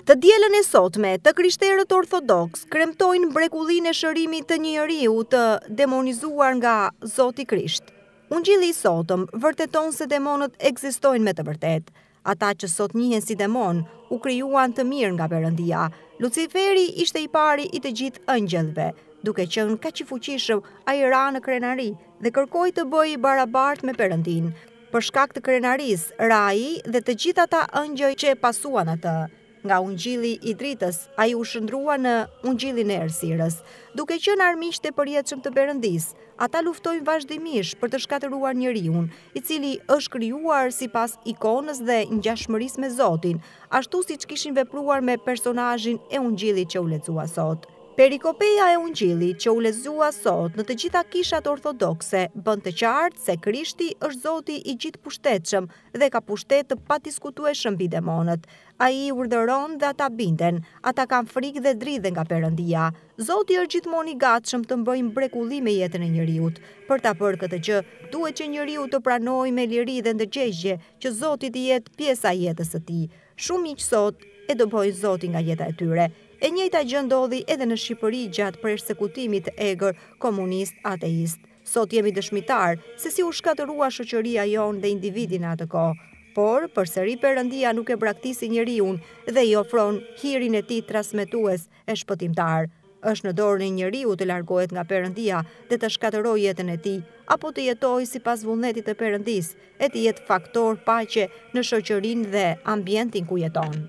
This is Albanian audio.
Të dielën e sotme, të krishterët orthodhoksë kremtojnë mbrekullinë e shërimit të një njeriu të demonizuar nga Zoti Krisht. Ungjilli i sotëm vërteton se demonët ekzistojnë me të vërtetë. Ata që sot njihen si demonë u krijuan të mirë nga Perëndia. Luciferi ishte i pari i të gjithë engjëjve. Duke qenë kaq i fuqishëm, ai ra në krenari dhe kërkoi të bëhej i barabartë me Perëndinë. Për shkak të krenarisë, ra ai dhe të gjithë ata engjëj që e pasuan atë. Nga ungjilli i dritës, ai u shndërrua në ungjillin e errësirës. Duke qenë armiq të përjetshëm të Perëndisë, ata luftojnë vazhdimisht për të shkatërruar njeriun, i cili është krijuar sipas ikonës dhe ngjashmërisë me Zotin, ashtu siç kishin vepruar me personazhin e ungjillit që u lexua sot. Perikopeja e Ungjillit që u lexua sot në të gjitha kishat orthodhokse bën të qartë se Krishti është Zoti i gjithëpushtetshëm dhe ka pushtet të padiskutueshëm mbi demonët. Ai i urdhëron dhe ata binden, ata kanë frikë dhe dridhen nga Perëndia. Zoti është gjithmonë i gatshëm të bëjë mrekulli me jetën e njeriut. Për ta bërë këtë gjë, duhet që njeriu të pranojë me liri dhe ndërgjegjje që Zoti të jetë pjesë e jetës së tij. Shumica sot e dëbojnë Zotin nga jeta e tyre. E njëjta gjë ndodhi edhe në Shqipëri gjatë persekutimit të egër komunist ateist. Sot jemi dëshmitarë se si u shkatërrua shoqëria jonë dhe individi në atë kohë. Por, përsëri Perëndia nuk e braktisi njeriun dhe i ofron hirin e tij transmetues e shpëtimtar. Është në dorën e njeriut të largohet nga Perëndia dhe të shkatërrojë jetën e tij, apo të jetojë sipas vullnetit të Perëndisë e të jetë faktor paqe në shoqërinë dhe ambientin ku jeton.